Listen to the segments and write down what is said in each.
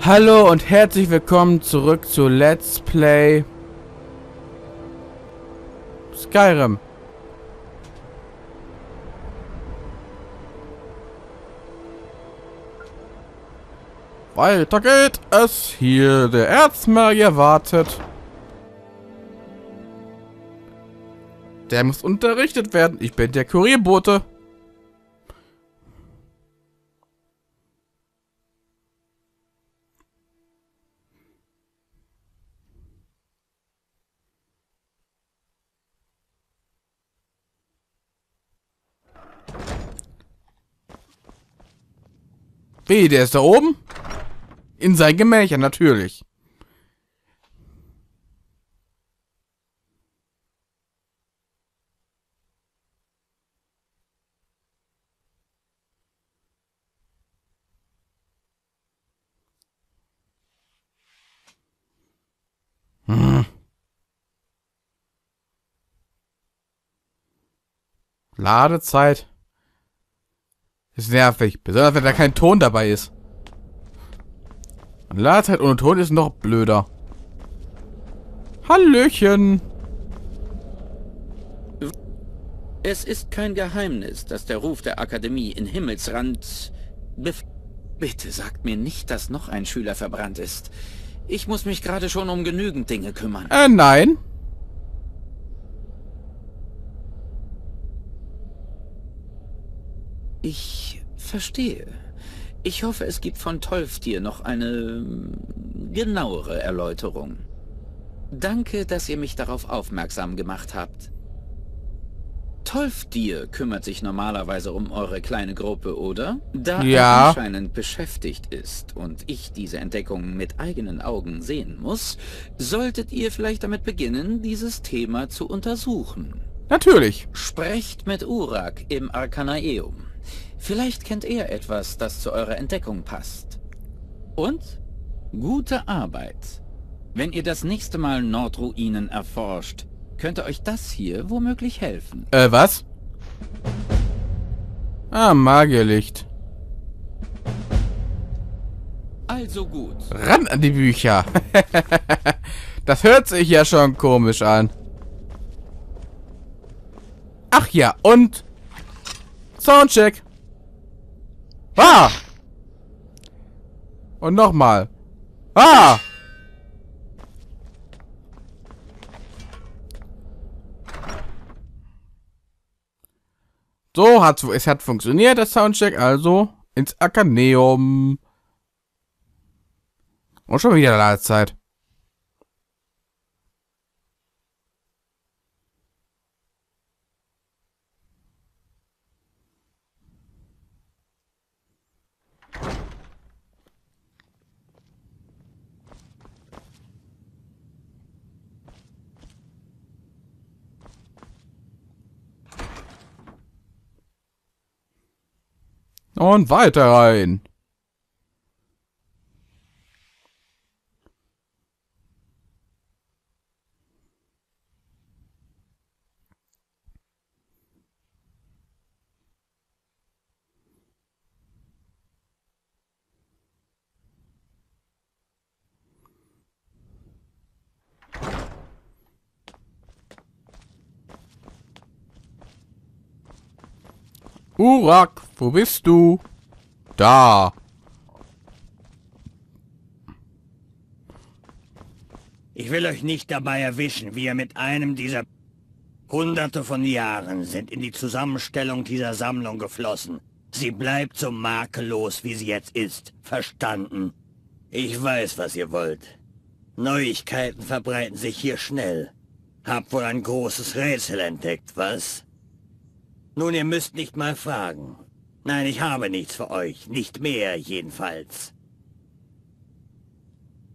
Hallo und herzlich willkommen zurück zu Let's Play Skyrim. Weiter geht es hier. Der Erzmagier wartet. Der muss unterrichtet werden. Ich bin der Kurierbote. Wie, der ist da oben? In sein Gemächer, natürlich. Hm. Ladezeit. Ist nervig. Besonders wenn da kein Ton dabei ist. Und Ladezeit ohne Ton ist noch blöder. Hallöchen. Es ist kein Geheimnis, dass der Ruf der Akademie in Himmelsrand... Bitte sagt mir nicht, dass noch ein Schüler verbrannt ist. Ich muss mich gerade schon um genügend Dinge kümmern. Äh, nein. Ich verstehe. Ich hoffe, es gibt von Tolftier noch eine mm, genauere Erläuterung. Danke, dass ihr mich darauf aufmerksam gemacht habt. Tolftier kümmert sich normalerweise um eure kleine Gruppe, oder? Da Ja. er anscheinend beschäftigt ist und ich diese Entdeckung mit eigenen Augen sehen muss, solltet ihr vielleicht damit beginnen, dieses Thema zu untersuchen. Natürlich. Sprecht mit Urak im Arkanaeum. Vielleicht kennt er etwas, das zu eurer Entdeckung passt. Und gute Arbeit. Wenn ihr das nächste Mal Nordruinen erforscht, könnte euch das hier womöglich helfen. Äh, was? Ah, Magierlicht. Also gut. Ran an die Bücher. das hört sich ja schon komisch an. Ach ja, und Soundcheck. Ah! Und nochmal. Ah! So, hat, es hat funktioniert, der Soundcheck, also ins Akaneum. Und schon wieder Ladezeit. Und weiter rein. Urak, wo bist du? Da. Ich will euch nicht dabei erwischen, wie ihr mit einem dieser Hunderte von Jahren sind in die Zusammenstellung dieser Sammlung geflossen. Sie bleibt so makellos, wie sie jetzt ist. Verstanden? Ich weiß, was ihr wollt. Neuigkeiten verbreiten sich hier schnell. Habt wohl ein großes Rätsel entdeckt, was? Nun, ihr müsst nicht mal fragen. Nein, ich habe nichts für euch. Nicht mehr, jedenfalls.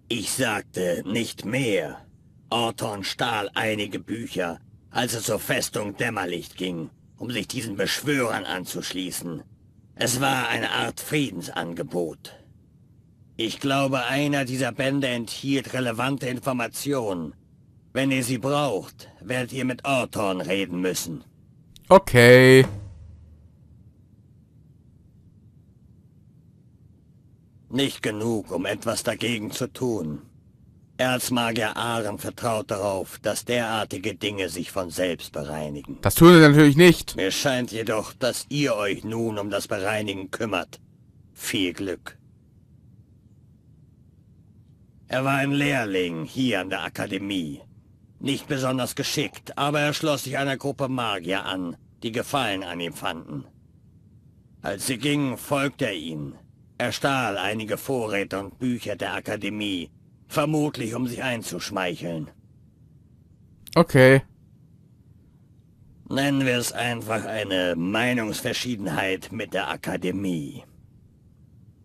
Ich sagte nicht mehr. Orton stahl einige Bücher, als es zur Festung Dämmerlicht ging, um sich diesen Beschwörern anzuschließen. Es war eine Art Friedensangebot. Ich glaube, einer dieser Bände enthielt relevante Informationen. Wenn ihr sie braucht, werdet ihr mit Orton reden müssen. Okay. Nicht genug, um etwas dagegen zu tun. Erzmagier Aren vertraut darauf, dass derartige Dinge sich von selbst bereinigen. Das tun sie natürlich nicht. Mir scheint jedoch, dass ihr euch nun um das Bereinigen kümmert. Viel Glück. Er war ein Lehrling hier an der Akademie. Nicht besonders geschickt, aber er schloss sich einer Gruppe Magier an, die Gefallen an ihm fanden. Als sie gingen, folgte er ihnen. Er stahl einige Vorräte und Bücher der Akademie, vermutlich um sich einzuschmeicheln. Okay. Nennen wir es einfach eine Meinungsverschiedenheit mit der Akademie.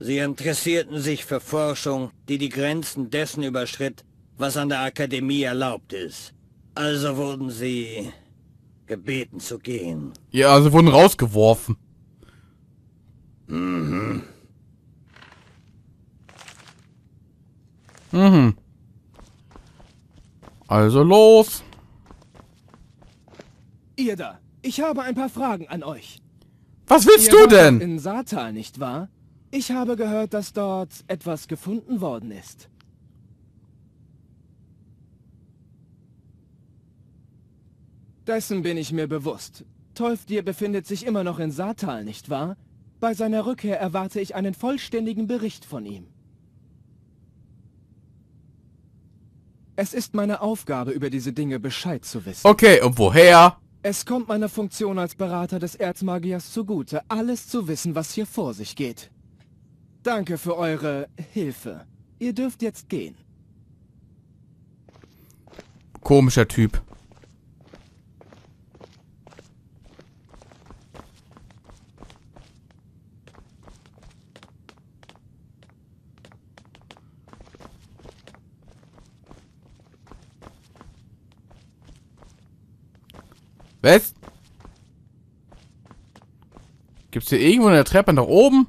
Sie interessierten sich für Forschung, die die Grenzen dessen überschritt, was an der Akademie erlaubt ist. Also wurden sie gebeten zu gehen. Ja, also wurden rausgeworfen. Mhm. Mhm. Also los. Ihr da, ich habe ein paar Fragen an euch. Was willst Ihr du denn? In Satal, nicht wahr? Ich habe gehört, dass dort etwas gefunden worden ist. Dessen bin ich mir bewusst. Teufdir befindet sich immer noch in Satal, nicht wahr? Bei seiner Rückkehr erwarte ich einen vollständigen Bericht von ihm. Es ist meine Aufgabe, über diese Dinge Bescheid zu wissen. Okay, und woher? Es kommt meiner Funktion als Berater des Erzmagiers zugute, alles zu wissen, was hier vor sich geht. Danke für eure Hilfe. Ihr dürft jetzt gehen. Komischer Typ. Was? Gibt's hier irgendwo eine Treppe nach oben?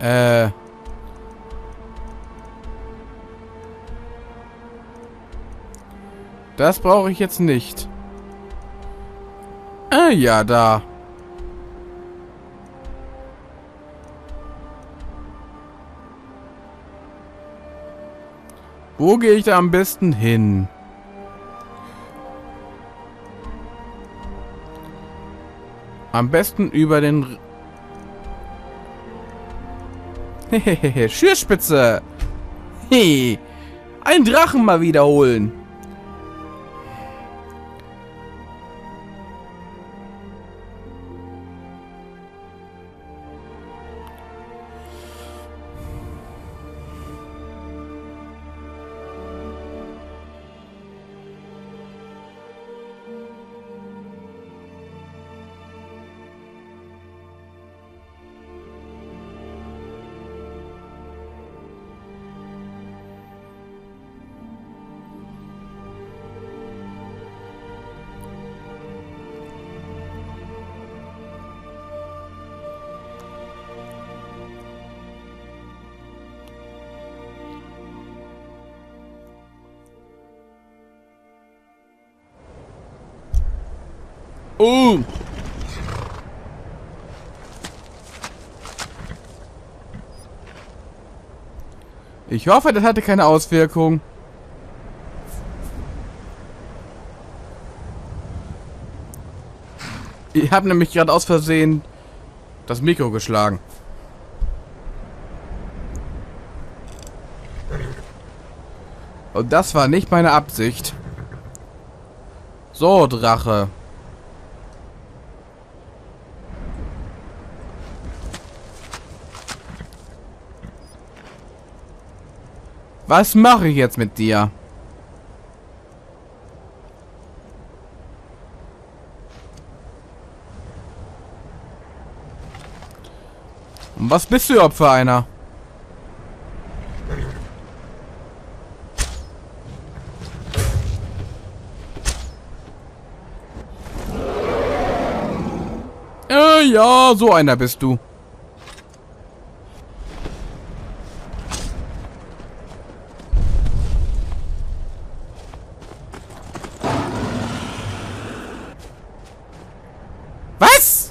Äh. Das brauche ich jetzt nicht. Ah, ja, da. Wo gehe ich da am besten hin? Am besten über den... Hehehe, Schürspitze! Hey, einen Drachen mal wiederholen. Oh! Ich hoffe, das hatte keine Auswirkung. Ich habe nämlich gerade aus Versehen das Mikro geschlagen. Und das war nicht meine Absicht. So, Drache. Was mache ich jetzt mit dir? Und was bist du für einer? Äh, ja, so einer bist du. Was?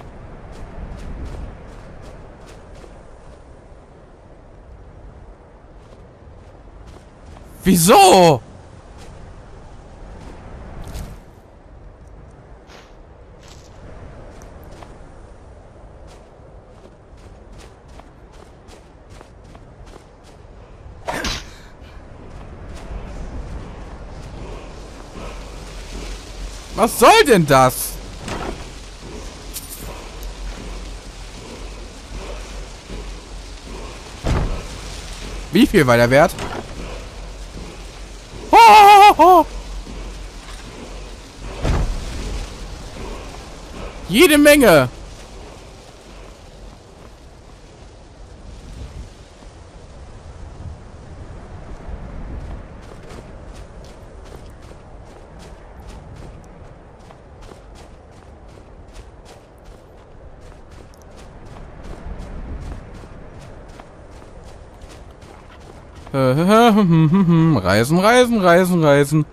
Wieso? Was soll denn das? Wie viel war der Wert? Ho. Jede Menge. Reisen, reisen, reisen, reisen.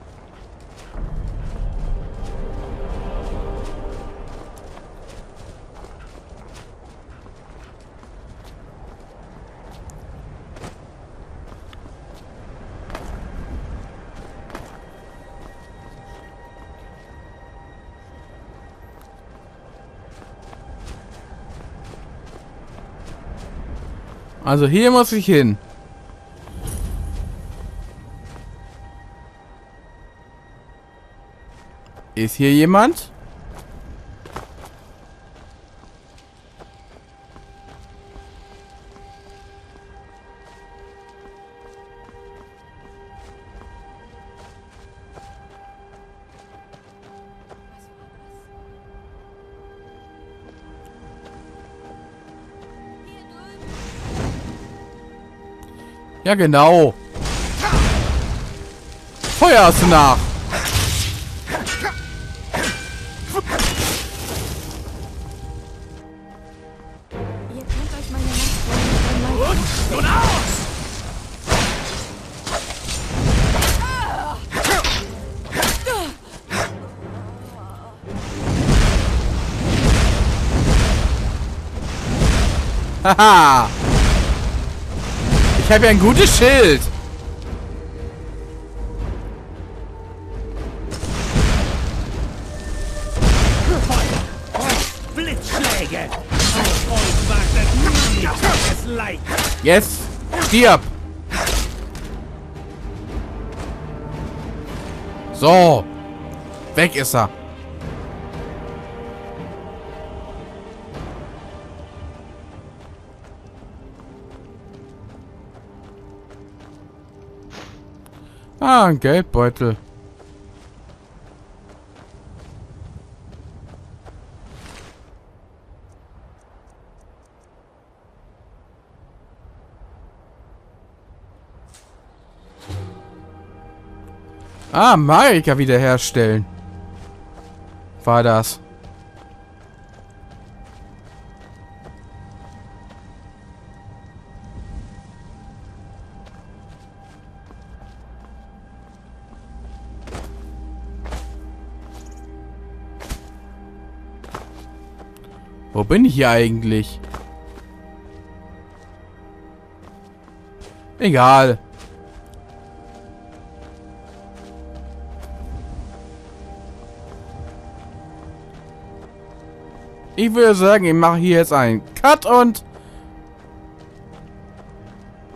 Also hier muss ich hin. Ist hier jemand? Ja, genau. Feuer hast du nach. Ich habe ja ein gutes Schild. Jetzt stirb. So. Weg ist er. Ah, ein Geldbeutel. Ah, Marika wiederherstellen. War das. Wo bin ich hier eigentlich? Egal. Ich würde sagen, ich mache hier jetzt einen Cut und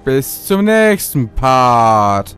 bis zum nächsten Part.